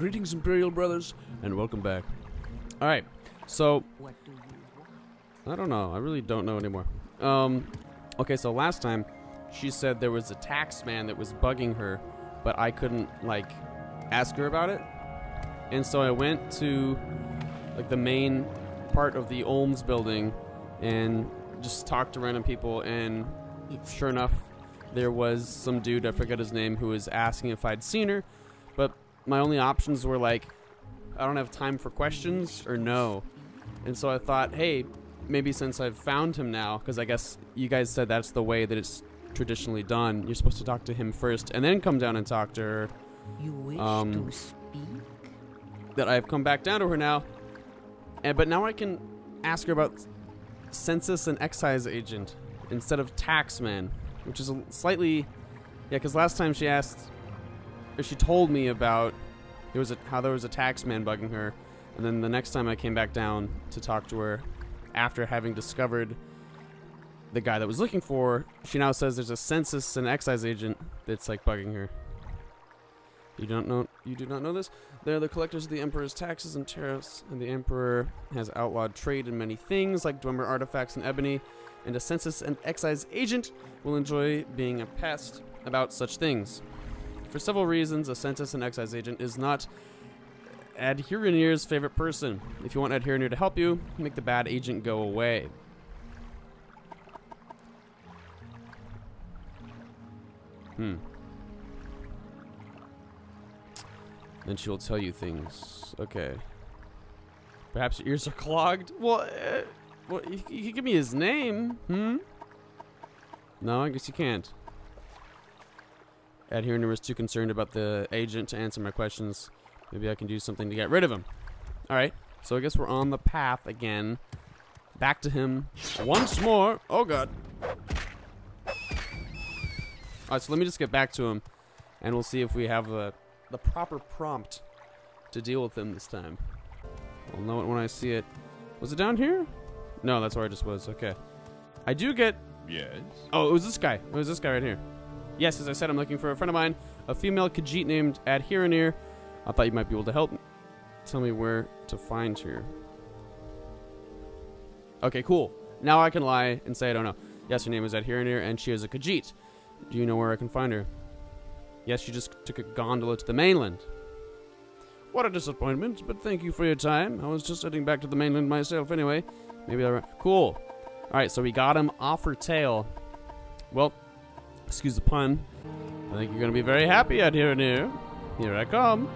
Greetings, Imperial brothers, and welcome back. All right, so? I don't know. I really don't know anymore. Um, okay, so last time she said there was a tax man that was bugging her, but I couldn't like ask her about it, and so I went to like the main part of the Olms building and just talked to random people, and sure enough, there was some dude, I forget his name, who was asking if I'd seen her, my only options were like, I don't have time for questions or no. And so I thought, hey, maybe since I've found him now, because I guess you guys said that's the way that it's traditionally done, you're supposed to talk to him first and then come down and talk to her, you wish um, to speak? that I've come back down to her now. And, but now I can ask her about census and excise agent instead of taxman, which is a slightly yeah. Because last time she asked, she told me about there was a how there was a taxman bugging her, and then the next time I came back down to talk to her, after having discovered the guy that was looking for, she now says there's a census and excise agent that's like bugging her. You don't know. You do not know this. They're the collectors of the Emperor's taxes and tariffs, and the Emperor has outlawed trade in many things like Dwemer artifacts and ebony, and a census and excise agent will enjoy being a pest about such things. For several reasons, a census and excise agent is not Addhiranirr's favorite person. If you want Addhiranirr to help you, make the bad agent go away. Hmm. Then she will tell you things. Okay. Perhaps your ears are clogged. Well, uh, well, you, you can give me his name. Hmm. No, I guess you can't. Adherent was too concerned about the agent to answer my questions. Maybe I can do something to get rid of him. All right. So I guess we're on the path again. Back to him once more. Oh God. All right. So let me just get back to him, and we'll see if we have the the proper prompt to deal with him this time. I'll know it when I see it. Was it down here? No, that's where I just was. Okay. I do get. Yes. Oh, it was this guy. It was this guy right here. Yes, as I said, I'm looking for a friend of mine, a female Khajiit named Addhiranirr. I thought you might be able to help. Tell me where to find her. Okay, cool. Now I can lie and say I don't know. Yes, her name is Addhiranirr, and she is a Khajiit. Do you know where I can find her? Yes, she just took a gondola to the mainland. What a disappointment, but thank you for your time. I was just heading back to the mainland myself anyway. Maybe I'll... Cool. Alright, so we got him off her tail. Well, excuse the pun. I think you're going to be very happy out here and here. Here I come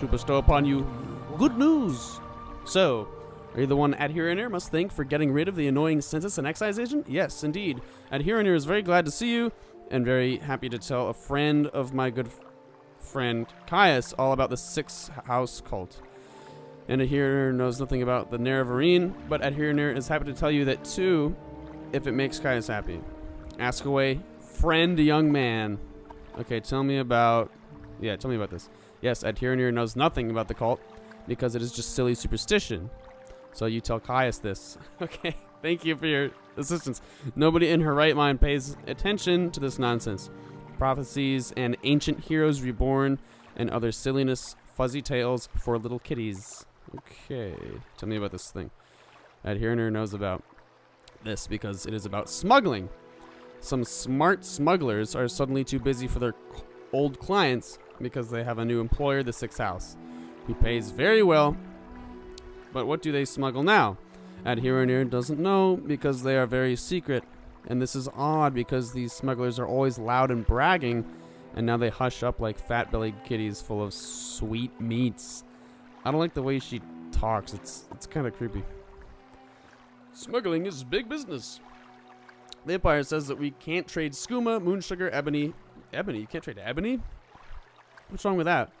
to bestow upon you good news. So, are you the one Addhiranirr must thank for getting rid of the annoying census and excise agent? Yes, indeed. Addhiranirr is very glad to see you and very happy to tell a friend of my good friend Caius all about the Six House cult. And Addhiranirr knows nothing about the Nerevarine, but Addhiranirr is happy to tell you that too, if it makes Caius happy. Ask away, friend, young man. Okay, tell me about. Yeah, tell me about this. Yes, Addhiranirr knows nothing about the cult because it is just silly superstition. So you tell Caius this. Okay, thank you for your assistance. Nobody in her right mind pays attention to this nonsense. Prophecies and ancient heroes reborn and other silliness, fuzzy tales for little kitties. Okay, tell me about this thing. Addhiranirr knows about this because it is about smuggling. Some smart smugglers are suddenly too busy for their old clients because they have a new employer, the Sixth House, who pays very well. But what do they smuggle now? Addhiranirr doesn't know because they are very secret. And this is odd because these smugglers are always loud and bragging, and now they hush up like fat bellied kitties full of sweet meats. I don't like the way she talks, it's, it's kind of creepy. Smuggling is big business. The Empire says that we can't trade skooma, moon sugar, ebony. Ebony? You can't trade ebony? What's wrong with that?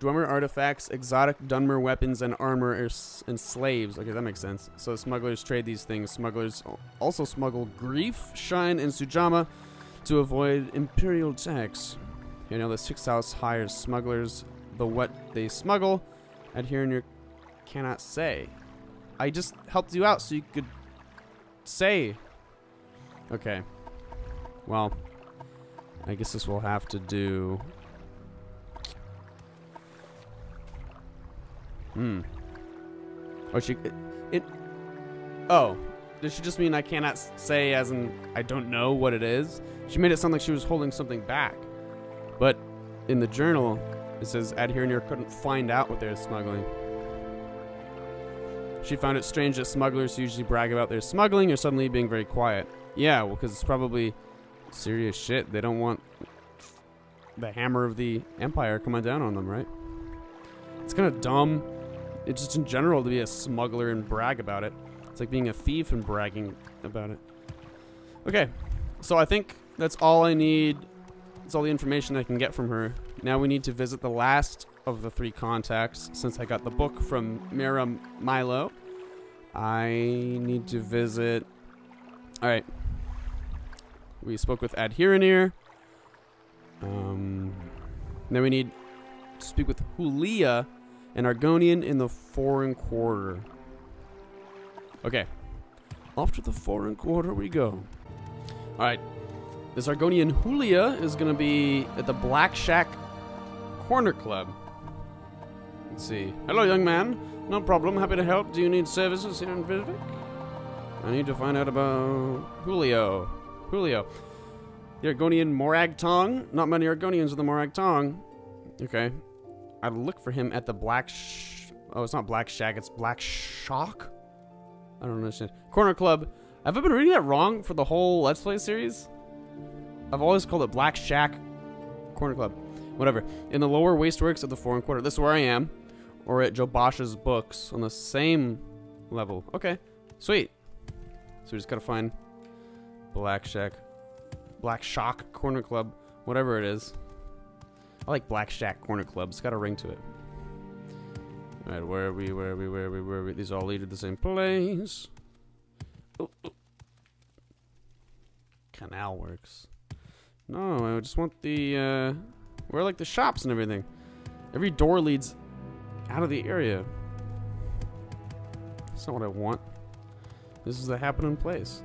Dwemer artifacts, exotic Dunmer weapons, and armor and slaves. Okay, that makes sense. So smugglers trade these things. Smugglers also smuggle greef, shein, and sujamma to avoid imperial tax. You know, the Sixth House hires smugglers. The what they smuggle, Addhiranirr cannot say. I just helped you out so you could say. Okay. Well, I guess this will have to do. Hmm. Oh, she it, it Oh, does she just mean I cannot say as in I don't know what it is? She made it sound like she was holding something back. But in the journal, it says Addhiranirr couldn't find out what they were smuggling. She found it strange that smugglers usually brag about their smuggling or suddenly being very quiet. Yeah, well, because it's probably serious shit. They don't want the hammer of the empire coming down on them, right? It's kind of dumb. It's just in general to be a smuggler and brag about it. It's like being a thief and bragging about it. Okay, so I think that's all I need. That's all the information I can get from her. Now we need to visit the last of the three contacts since I got the book from Mehra Milo. I need to visit. All right. We spoke with Addhiranirr. Um, then we need to speak with Huleeya, an Argonian in the foreign quarter. Okay. Off to the foreign quarter we go. All right. This Argonian Julia is going to be at the Black Shack Corner Club. Let's see. Hello, young man. No problem. Happy to help. Do you need services here in Vivec? I need to find out about Julio. Julio. The Argonian Morag Tong. Not many Argonians in the Morag Tong. Okay. I'd look for him at the Black Sh- Oh, it's not Black Shack. It's Black Shock? I don't understand. Corner Club. Have I been reading that wrong for the whole Let's Play series? I've always called it Black Shack Corner Club. Whatever. In the lower waistworks of the foreign quarter. This is where I am. Or at Jobash's books on the same level. Okay. Sweet. So we just gotta find Black Shack. Black Shock Corner Club. Whatever it is. I like Black Shack Corner Club. It's got a ring to it. Alright, where are we? Where are we? Where are we? Where are we? These all lead to the same place. Canal works. No, I just want the, uh, where like the shops and everything. Every door leads out of the area. That's not what I want. This is the happening place.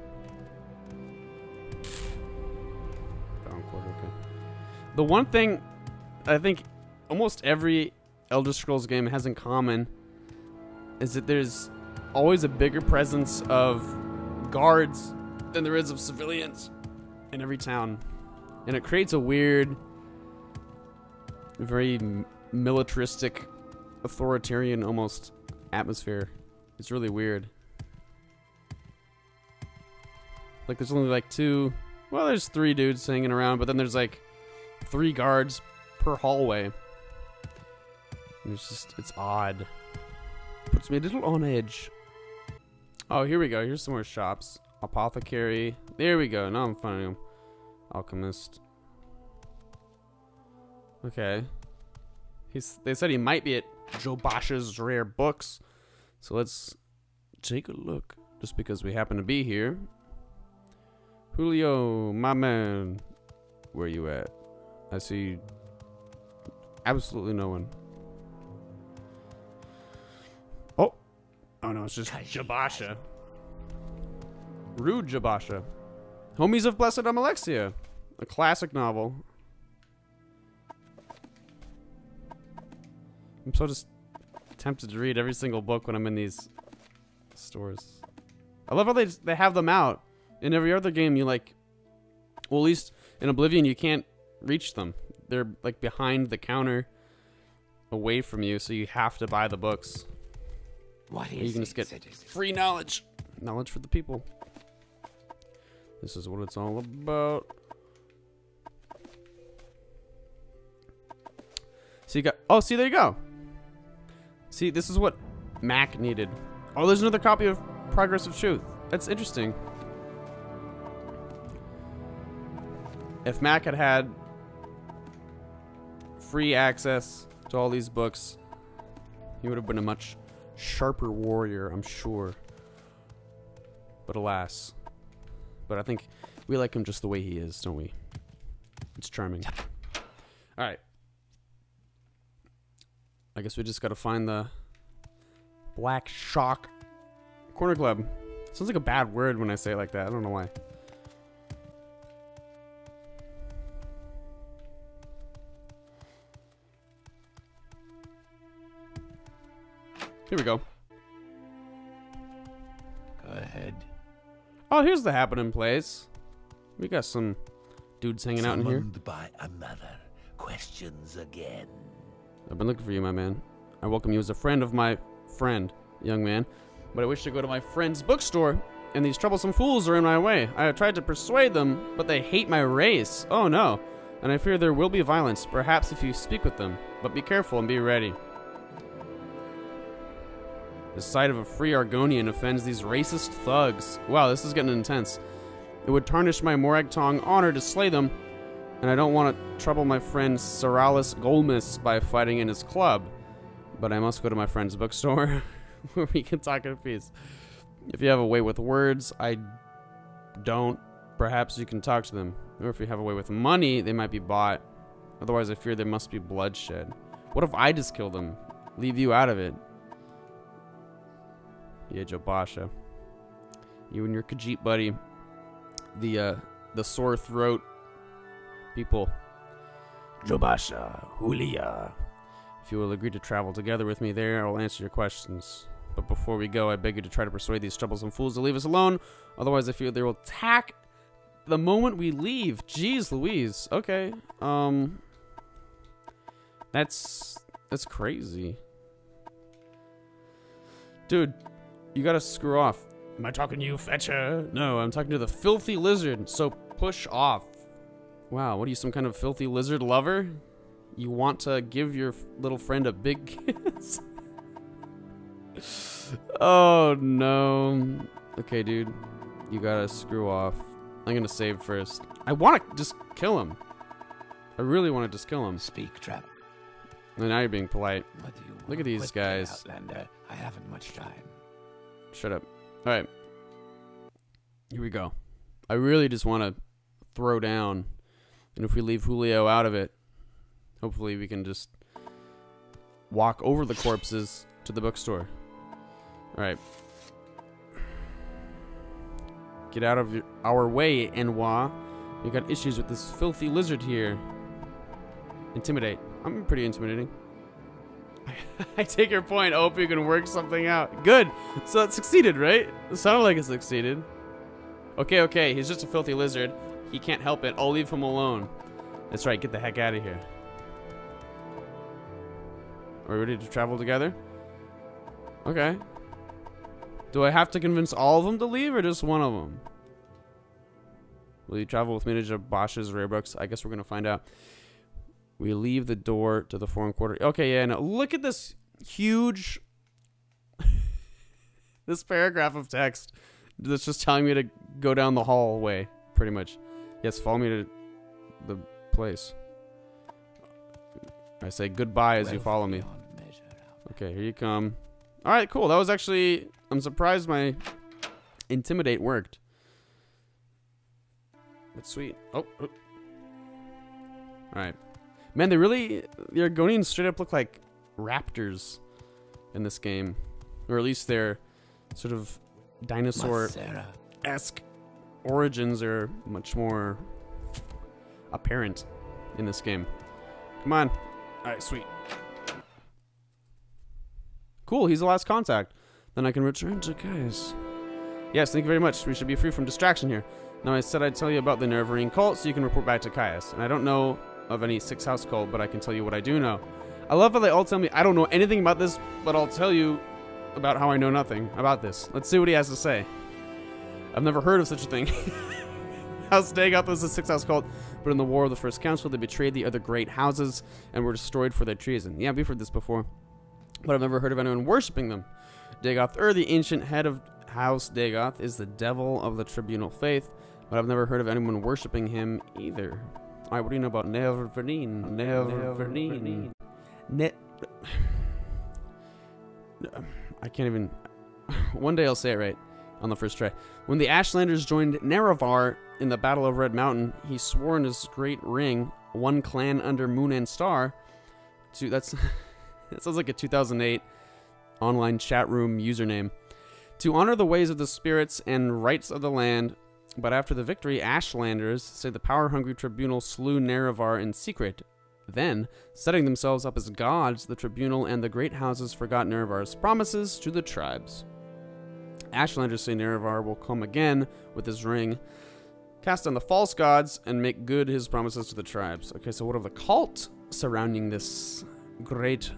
The one thing I think almost every Elder Scrolls game has in common is that there's always a bigger presence of guards than there is of civilians in every town. And it creates a weird, very militaristic, authoritarian almost atmosphere. It's really weird. Like there's only like two, well, there's three dudes hanging around, but then there's like three guards per hallway. It's just, it's odd. Puts me a little on edge. Oh, here we go. Here's some more shops. Apothecary. There we go. Now I'm finding them. Alchemist. Okay. He's. They said he might be at Joe Bosch's rare books. So let's take a look. Just because we happen to be here. Julio, my man. Where you at? I see absolutely no one. Oh. Oh no, it's just Jobasha. Rude Jobasha. Homies of Blessed Almalexia. A classic novel. I'm so just tempted to read every single book when I'm in these stores. I love how they they have them out. In every other game, you like, well, at least in Oblivion, you can't reach them. They're like behind the counter, away from you, so you have to buy the books. What You can it, just get free knowledge. Knowledge for the people. This is what it's all about. So you got. Oh, see, there you go. See, this is what Mac needed. Oh, there's another copy of Progress of Truth. That's interesting. If Mac had had free access to all these books, he would have been a much sharper warrior, I'm sure. But alas. But I think we like him just the way he is, don't we? It's charming. Alright. I guess we just gotta find the Black Shock Corner Club. Sounds like a bad word when I say it like that. I don't know why. Here we go. Go ahead. Oh, here's the happening place. We got some dudes hanging out in here. By another. Questions again. I've been looking for you, my man. I welcome you as a friend of my friend, young man. But I wish to go to my friend's bookstore, and these troublesome fools are in my way. I have tried to persuade them, but they hate my race. Oh no. And I fear there will be violence, perhaps if you speak with them. But be careful and be ready. The sight of a free Argonian offends these racist thugs. Wow, this is getting intense. It would tarnish my Morag Tong honor to slay them, and I don't want to trouble my friend Seralis Golmus by fighting in his club. But I must go to my friend's bookstore where we can talk in peace. If you have a way with words, I don't. Perhaps you can talk to them. Or if you have a way with money, they might be bought. Otherwise, I fear there must be bloodshed. What if I just kill them? Leave you out of it. Yeah, Jobasha. You and your Khajiit buddy. The, uh, the sore throat people. Jobasha, Julia. If you will agree to travel together with me there, I will answer your questions. But before we go, I beg you to try to persuade these troublesome fools to leave us alone. Otherwise, I fear they will attack the moment we leave. Jeez Louise. Okay. Um. That's. That's crazy. Dude, you gotta screw off. Am I talking to you, Fetcher? No, I'm talking to the filthy lizard, so push off. Wow, what are you, some kind of filthy lizard lover? You want to give your little friend a big kiss? oh no. Okay, dude. You gotta screw off. I'm gonna save first. I wanna just kill him. I really wanna just kill him. Speak, Trap. And now you're being polite. What do you want Look at these guys. Outlander? I haven't much time. Shut up. Alright. Here we go. I really just wanna throw down. And if we leave Julio out of it, hopefully we can just walk over the corpses to the bookstore. Alright. Get out of our way, Enwa. We got issues with this filthy lizard here. Intimidate. I'm pretty intimidating. I take your point. I hope you can work something out. Good. So it succeeded, right? It sounded like it succeeded. Okay, okay. He's just a filthy lizard. He can't help it. I'll leave him alone. That's right. Get the heck out of here. Are we ready to travel together? Okay. Do I have to convince all of them to leave or just one of them? Will you travel with me to Bosch's rare books? I guess we're going to find out. We leave the door to the foreign quarter. Okay, yeah, no. Look at this huge this paragraph of text that's just telling me to go down the hallway, pretty much. Yes, follow me to the place. I say goodbye as you follow me. beyond measure, Outlander. Okay, here you come. All right, cool. That was actually. I'm surprised my intimidate worked. That's sweet. Oh. oh. All right, man. They really the Argonians straight up look like raptors in this game, or at least their sort of dinosaur-esque origins are much more apparent in this game. Come on. All right, sweet. Cool, he's the last contact. Then I can return to Caius. Yes, thank you very much. We should be free from distraction here. Now, I said I'd tell you about the Nervarine cult so you can report back to Caius. And I don't know of any six house cult, but I can tell you what I do know. I love how they all tell me I don't know anything about this, but I'll tell you about how I know nothing about this. Let's see what he has to say. I've never heard of such a thing. House Dagoth was a six house cult, but in the War of the First Council, they betrayed the other great houses and were destroyed for their treason. Yeah, we've heard this before, but I've never heard of anyone worshipping them. Dagoth Ur, the ancient head of House Dagoth, is the devil of the tribunal faith, but I've never heard of anyone worshipping him either. Alright, what do you know about Neververnine? Neververnine. Ne- I can't even. One day I'll say it right on the first try. When the Ashlanders joined Nerevar in the Battle of Red Mountain, he swore in his great ring, one clan under Moon and Star, to that's that sounds like a 2008 online chat room username, to honor the ways of the spirits and rights of the land. But after the victory, Ashlanders say the power-hungry tribunal slew Nerevar in secret. Then, setting themselves up as gods, the tribunal and the great houses forgot Nerevar's promises to the tribes. Ashlanders say Nerevar will come again with his ring, cast on the false gods, and make good his promises to the tribes. Okay, so what of the cult surrounding this great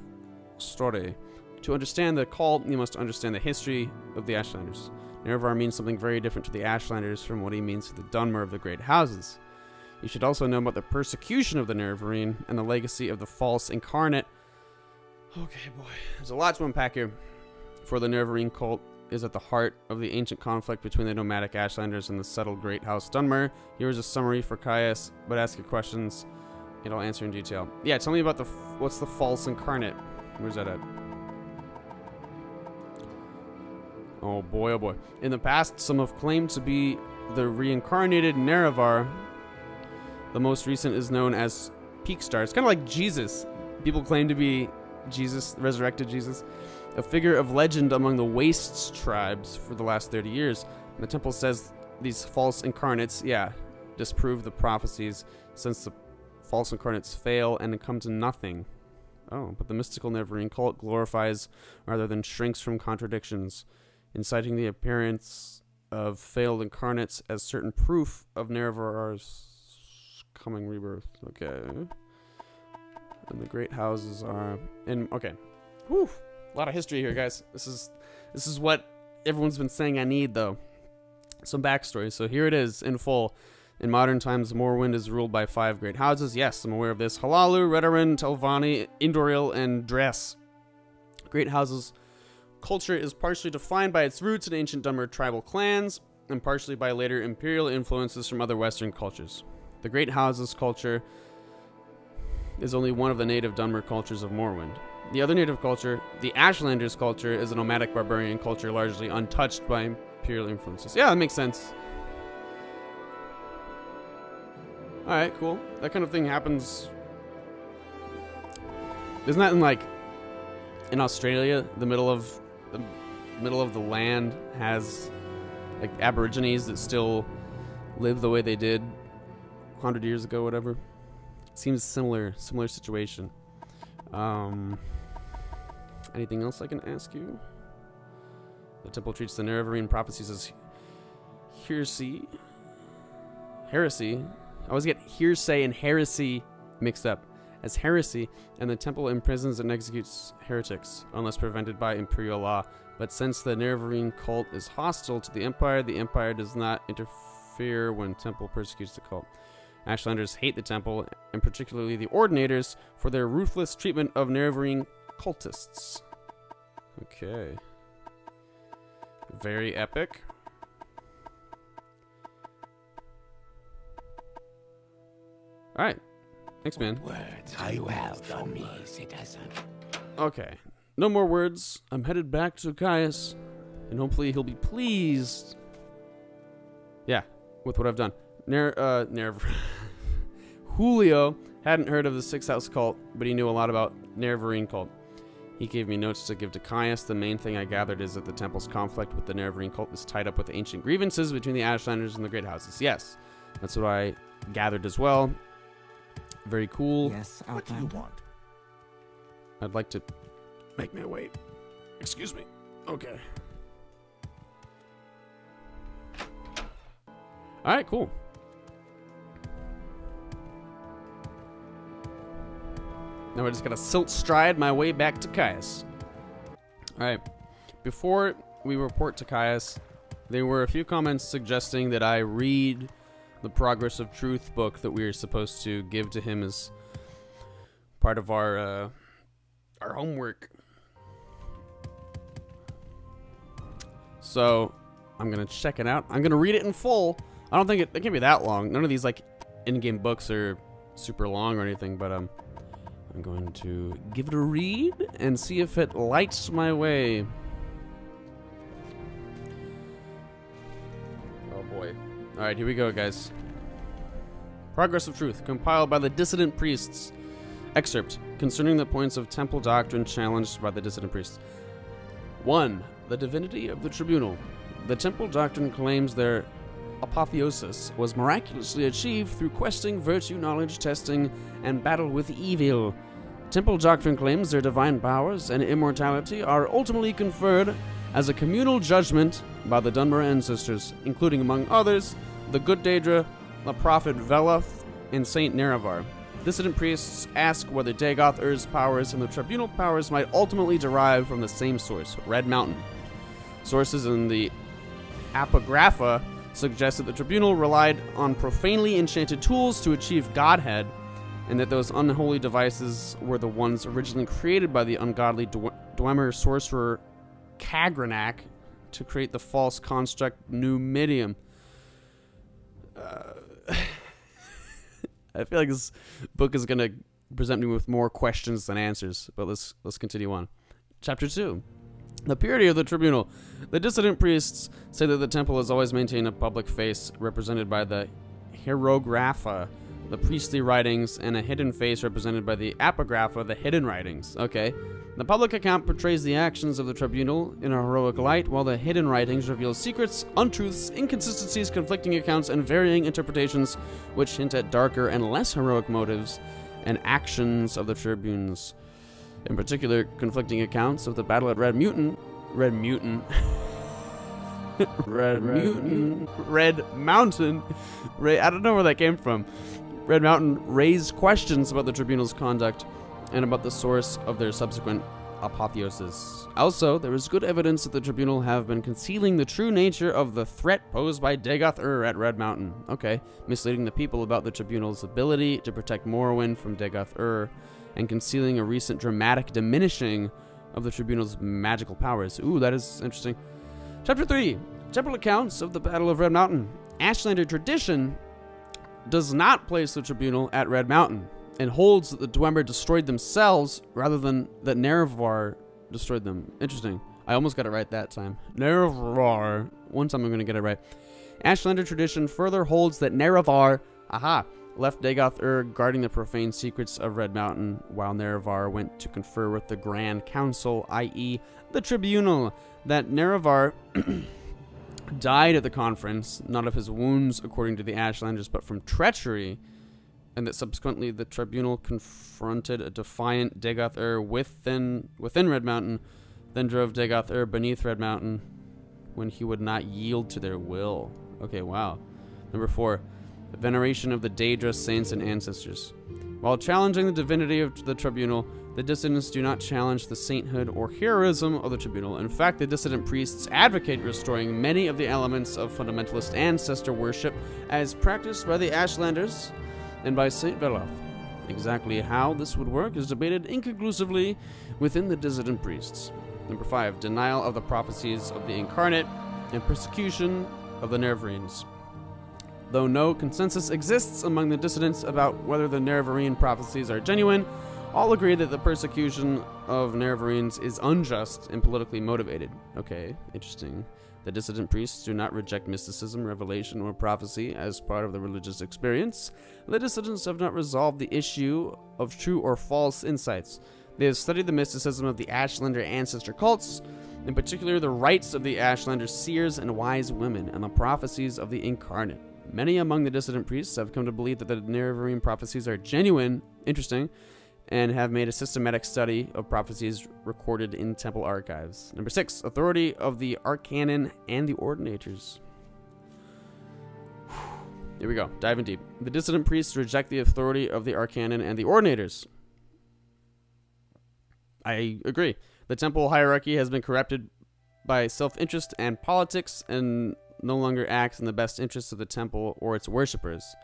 story? To understand the cult, you must understand the history of the Ashlanders. Nerevar means something very different to the Ashlanders from what he means to the Dunmer of the Great Houses. You should also know about the persecution of the Nerevarine and the legacy of the false incarnate. Okay, boy, there's a lot to unpack here. For the Nerevarine cult is at the heart of the ancient conflict between the nomadic Ashlanders and the settled Great House Dunmer. Here is a summary for Caius, but ask your questions and I'll answer in detail. Yeah, tell me about the what's the false incarnate? Where's that at? Oh boy, oh boy. In the past, some have claimed to be the reincarnated Nerevar. The most recent is known as Peak Star. It's kind of like Jesus. People claim to be Jesus, resurrected Jesus, a figure of legend among the Wastes tribes for the last 30 years. And the temple says these false incarnates, yeah, disprove the prophecies since the false incarnates fail and come to nothing. Oh, but the mystical Neverine cult glorifies rather than shrinks from contradictions inciting the appearance of failed incarnates as certain proof of Nerevar's coming rebirth. Okay. And the great houses are in okay. Whew. A lot of history here, guys. This is this is what everyone's been saying I need though. Some backstory. So here it is in full. In modern times, Morrowind is ruled by five great houses. Yes, I'm aware of this. Hlaalu, Redoran, Telvanni, Indoril, and Dres. Great houses Culture is partially defined by its roots in ancient Dunmer tribal clans, and partially by later imperial influences from other Western cultures. The Great Houses culture is only one of the native Dunmer cultures of Morrowind. The other native culture, the Ashlanders culture, is a nomadic barbarian culture largely untouched by imperial influences. Yeah, that makes sense. Alright, cool. That kind of thing happens. Isn't that in like in Australia, the middle of middle of the land has like aborigines that still live the way they did 100 years ago whatever. Seems similar similar situation. Um anything else i can ask you? The temple treats the Nerevarine prophecies as heresy heresy. I always get hearsay and heresy mixed up. As heresy, and the temple imprisons and executes heretics, unless prevented by imperial law. But since the Nerevarine cult is hostile to the Empire, the Empire does not interfere when temple persecutes the cult. Ashlanders hate the temple, and particularly the Ordinators, for their ruthless treatment of Nerevarine cultists. Okay. Very epic. Alright. Thanks, man. Words you have for me, citizen? Okay. No more words. I'm headed back to Caius, and hopefully he'll be pleased. Yeah, with what I've done. Ner- uh, Nerv- Julio hadn't heard of the Six House cult, but he knew a lot about Nerevarine cult. He gave me notes to give to Caius. The main thing I gathered is that the temple's conflict with the Nerevarine cult is tied up with ancient grievances between the Ashlanders and the Great Houses. Yes, that's what I gathered as well. Very cool. Yes, What do you want? I'd like to make my wait. Excuse me. Okay. All right, cool. Now I just gotta silt stride my way back to Caius. All right. Before we report to Caius, there were a few comments suggesting that I read the Progress of Truth book that we are supposed to give to him as part of our uh, our homework. So I'm gonna check it out. I'm gonna read it in full. I don't think it, it can't be that long. None of these like in-game books are super long or anything, but um, I'm going to give it a read and see if it lights my way. Oh boy! All right, here we go, guys. Progress of Truth, compiled by the dissident priests. Excerpt concerning the points of temple doctrine challenged by the dissident priests. 1. The divinity of the tribunal. The temple doctrine claims their apotheosis was miraculously achieved through questing, virtue, knowledge, testing, and battle with evil. Temple doctrine claims their divine powers and immortality are ultimately conferred as a communal judgment by the Dunmer ancestors, including, among others, the good Daedra, the prophet Veloth, and Saint Nerevar. Dissident priests ask whether Dagoth Ur's powers and the tribunal powers might ultimately derive from the same source, Red Mountain. Sources in the Apographa suggest that the tribunal relied on profanely enchanted tools to achieve godhead, and that those unholy devices were the ones originally created by the ungodly Dwemer sorcerer Kagrenac to create the false construct Numidium. Uh, I feel like this book is gonna present me with more questions than answers, but let's let's continue on. Chapter two. The purity of the tribunal. The dissident priests say that the temple has always maintained a public face represented by the hieroglypha, the priestly writings, and a hidden face represented by the apocrypha, the hidden writings. Okay. The public account portrays the actions of the tribunal in a heroic light, while the hidden writings reveal secrets, untruths, inconsistencies, conflicting accounts, and varying interpretations, which hint at darker and less heroic motives and actions of the tribunes. In particular, conflicting accounts of the battle at Red Mutant, Red Mutant, Red, Mutant, Red Mountain. Ray, I don't know where that came from. Red Mountain raised questions about the tribunal's conduct and about the source of their subsequent apotheosis. Also, there is good evidence that the tribunal have been concealing the true nature of the threat posed by Dagoth Ur at Red Mountain. Okay, misleading the people about the tribunal's ability to protect Morrowind from Dagoth Ur, and concealing a recent dramatic diminishing of the tribunal's magical powers. Ooh, that is interesting. Chapter 3 Temple accounts of the Battle of Red Mountain. Ashlander tradition does not place the tribunal at Red Mountain and holds that the Dwemer destroyed themselves rather than that Nerevar destroyed them. Interesting. I almost got it right that time. Nerevar. One time I'm going to get it right. Ashlander tradition further holds that Nerevar, aha, left Dagoth Ur guarding the profane secrets of Red Mountain, while Nerevar went to confer with the Grand Council, i.e., the Tribunal. That Nerevar died at the conference, not of his wounds, according to the Ashlanders, but from treachery, and that subsequently the Tribunal confronted a defiant Dagoth Ur within, within Red Mountain, then drove Dagoth Ur beneath Red Mountain when he would not yield to their will. Okay, wow. Number four, veneration of the Daedra saints and ancestors. While challenging the divinity of the tribunal, the dissidents do not challenge the sainthood or heroism of the tribunal. In fact, the dissident priests advocate restoring many of the elements of fundamentalist ancestor worship as practiced by the Ashlanders and by Saint Veloth. Exactly how this would work is debated inconclusively within the dissident priests. Number five, denial of the prophecies of the incarnate and persecution of the Nervarines. Though no consensus exists among the dissidents about whether the Nervarine prophecies are genuine, all agree that the persecution of Nervarines is unjust and politically motivated. Okay, interesting. The dissident priests do not reject mysticism, revelation, or prophecy as part of the religious experience. The dissidents have not resolved the issue of true or false insights. They have studied the mysticism of the Ashlander ancestor cults, in particular the rites of the Ashlander seers and wise women, and the prophecies of the incarnate. Many among the dissident priests have come to believe that the Nerevarine prophecies are genuine, interesting, and have made a systematic study of prophecies recorded in temple archives. Number six, authority of the Archcanon and the Ordinators. Here we go, diving deep. The dissident priests reject the authority of the Archcanon and the Ordinators. I agree. The temple hierarchy has been corrupted by self interest and politics and no longer acts in the best interests of the temple or its worshippers.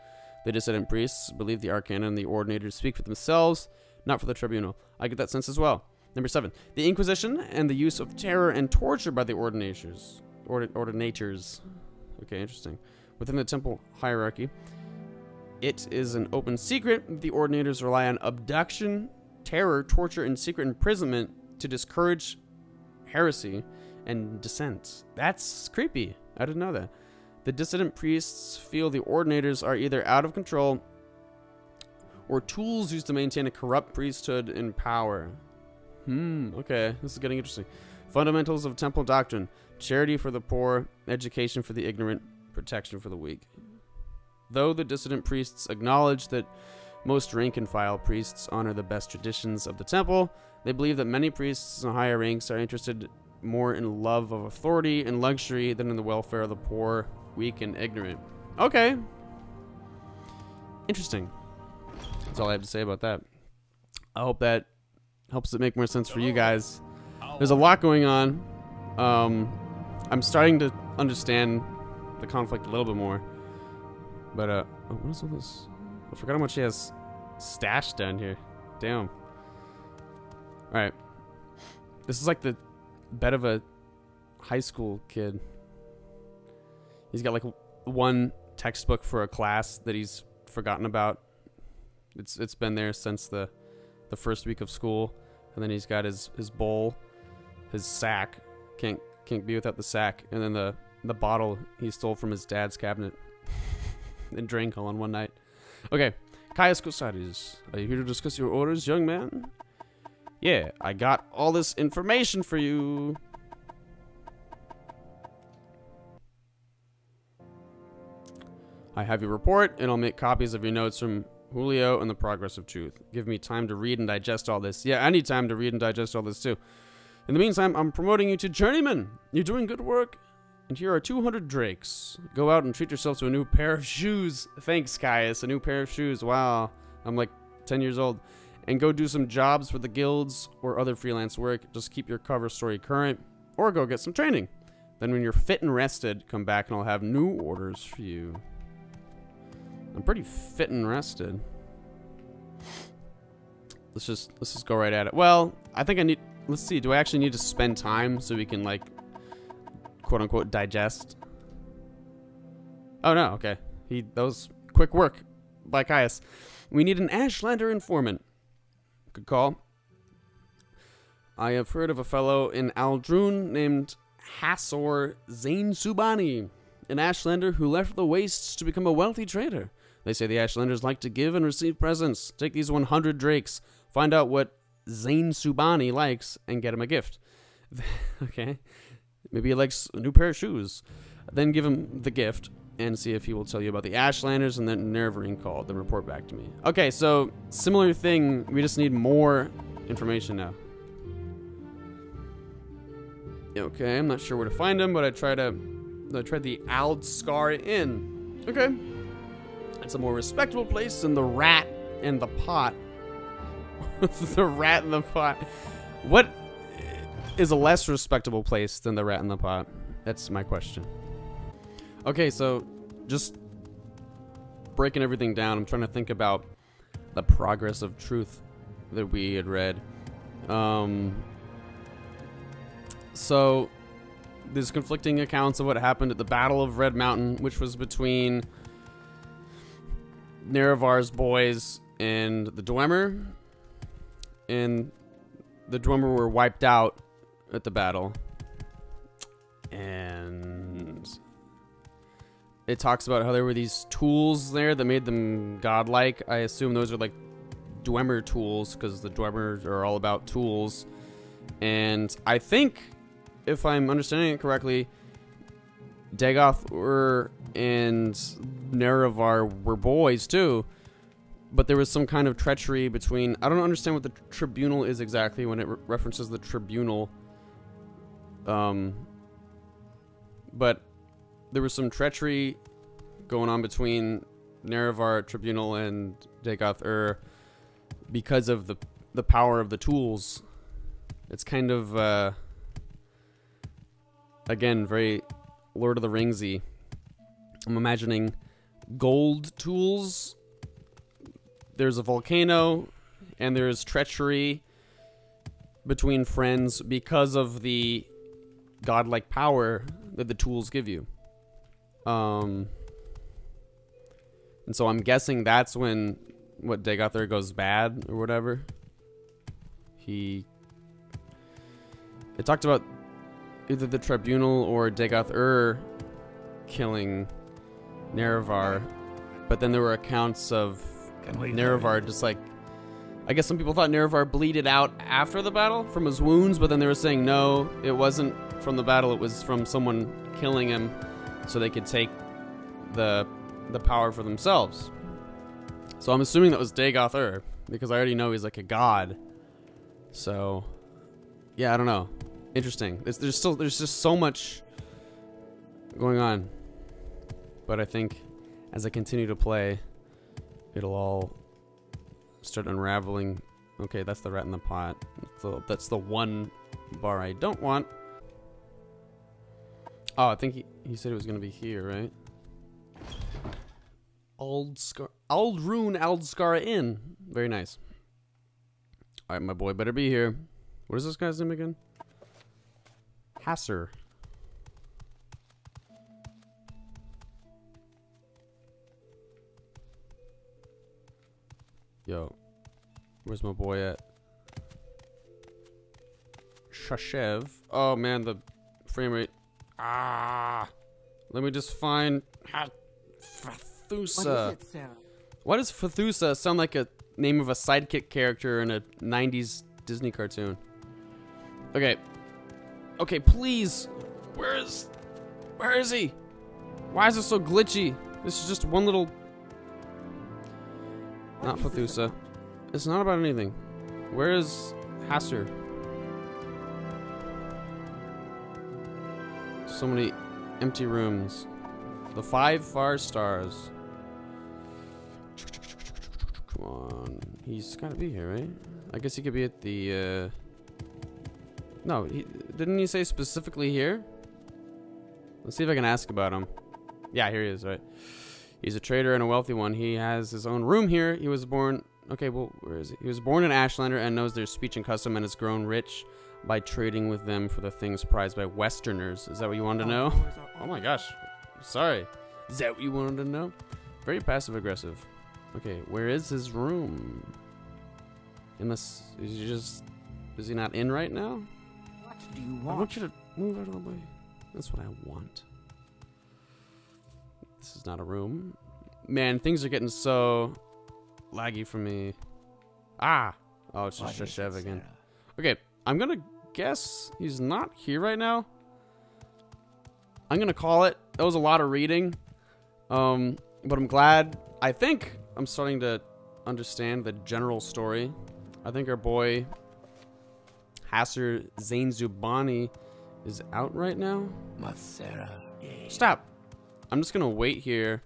The dissident priests believe the arcana and the ordinators speak for themselves, not for the tribunal. I get that sense as well. Number seven, the Inquisition and the use of terror and torture by the ordinators. Ordi- ordinators. Okay, interesting. Within the temple hierarchy, it is an open secret. The ordinators rely on abduction, terror, torture, and secret imprisonment to discourage heresy and dissent. That's creepy. I didn't know that. The dissident priests feel the ordinators are either out of control or tools used to maintain a corrupt priesthood in power. Hmm, okay, this is getting interesting. Fundamentals of temple doctrine charity for the poor, education for the ignorant, protection for the weak. Though the dissident priests acknowledge that most rank and file priests honor the best traditions of the temple, they believe that many priests in higher ranks are interested more in love of authority and luxury than in the welfare of the poor, weak, and ignorant. Okay. Interesting. That's all I have to say about that. I hope that helps it make more sense for you guys. There's a lot going on. Um, I'm starting to understand the conflict a little bit more. But, uh, oh, what is all this? I forgot how much she has stashed down here. Damn. Alright. This is like the bed of a high school kid. He's got like one textbook for a class that he's forgotten about. It's it's been there since the the first week of school, and then he's got his his bowl, his sack. Can't can't be without the sack, and then the the bottle he stole from his dad's cabinet and drank all in one night. Okay, Caius Cosades, are you here to discuss your orders, young man? Yeah, I got all this information for you. I have your report, and I'll make copies of your notes from Julio and the Progress of Truth. Give me time to read and digest all this. Yeah, I need time to read and digest all this too. In the meantime, I'm promoting you to Journeyman. You're doing good work. And here are 200 drakes. Go out and treat yourself to a new pair of shoes. Thanks, Caius. A new pair of shoes. Wow. I'm like 10 years old. And go do some jobs for the guilds or other freelance work. Just keep your cover story current. Or go get some training. Then when you're fit and rested, come back and I'll have new orders for you. I'm pretty fit and rested. Let's just let's just go right at it. Well, I think I need let's see, do I actually need to spend time so we can like quote unquote digest? Oh no, okay. He that was quick work by Caius. We need an Ashlander informant. Good call. I have heard of a fellow in Ald'ruhn named Hassor Zain Subani, an Ashlander who left the wastes to become a wealthy trader. They say the Ashlanders like to give and receive presents. Take these 100 drakes, find out what Zainsubani likes, and get him a gift. okay. Maybe he likes a new pair of shoes. Then give him the gift and see if he will tell you about the Ashlanders and then Nerevarine call. Then report back to me. Okay, so similar thing. We just need more information now. Okay, I'm not sure where to find him, but I try to. I tried the Ald Skar Inn. Okay. It's a more respectable place than the rat and the pot. the rat and the pot. What is a less respectable place than the rat and the pot? That's my question. Okay, so just breaking everything down, I'm trying to think about the progress of truth that we had read. Um, so there's conflicting accounts of what happened at the Battle of Red Mountain, which was between Nerevar's boys and the Dwemer. And the Dwemer were wiped out at the battle. And it talks about how there were these tools there that made them godlike. I assume those are like Dwemer tools because the Dwemers are all about tools. And I think, if I'm understanding it correctly, Dagoth Ur and Nerevar were boys too. But there was some kind of treachery between. I don't understand what the tribunal is exactly when it re references the tribunal. Um, but there was some treachery going on between Nerevar Tribunal and Dagoth Ur because of the the power of the tools. It's kind of uh, again very Lord of the Ringsy. I'm imagining gold tools. There's a volcano, and there's treachery between friends because of the godlike power that the tools give you. Um, and so I'm guessing that's when what Dagoth goes bad or whatever. He it talked about either the tribunal or Dagoth Ur killing Nerevar, but then there were accounts of Nerevar just like I guess some people thought Nerevar bleeded out after the battle from his wounds, but then they were saying no, it wasn't from the battle, it was from someone killing him so they could take the the power for themselves. So I'm assuming that was Dagoth Ur because I already know he's like a god. So yeah, I don't know. Interesting. There's, there's still there's just so much going on. But I think as I continue to play, it'll all start unraveling. Okay, that's the rat in the pot. So that's the one bar I don't want. Oh, I think he, he said it was gonna be here, right? Ald Skar Old Rune Ald Skar Inn. Very nice. Alright, my boy better be here. What is this guy's name again? Hassour. Yo. Where's my boy at? Shashev. Oh man, the frame rate. Ah. Let me just find What Fathasa. is it, Sarah? Why does Fathasa sound like a name of a sidekick character in a 90s Disney cartoon? Okay. Okay, please. Where is. Where is he? Why is it so glitchy? This is just one little. Not Fathasa. It's not about anything. Where is Hassour? So many empty rooms. The five far stars. Come on. He's gotta be here, right? I guess he could be at the, uh... No, he, didn't you say specifically here? Let's see if I can ask about him. Yeah, here he is, right? He's a trader and a wealthy one. He has his own room here. He was born... Okay, well, where is he? He was born in Ashlander and knows their speech and custom and has grown rich by trading with them for the things prized by Westerners. Is that what you wanted to oh, know? Oh my gosh. Sorry. Is that what you wanted to know? Very passive aggressive. Okay, where is his room? Unless is he just is he not in right now? Do you I want? want you to move out of the way. That's what I want. This is not a room. Man, things are getting so laggy for me. Ah! Oh, it's just Shashev again. Okay, I'm gonna guess he's not here right now. I'm gonna call it. That was a lot of reading. Um, but I'm glad. I think I'm starting to understand the general story. I think our boy Hasser Zain Zubani is out right now. Masera. Stop. I'm just gonna wait here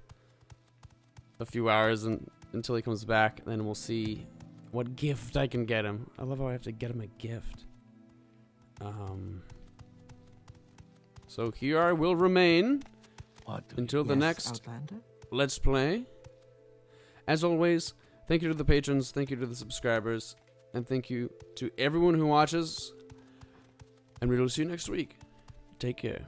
a few hours and, until he comes back, then we'll see what gift I can get him. I love how I have to get him a gift. Um. So here I will remain What until the Yes, next Outlander? Let's Play. As always, thank you to the patrons, thank you to the subscribers, and thank you to everyone who watches. And we will see you next week. Take care.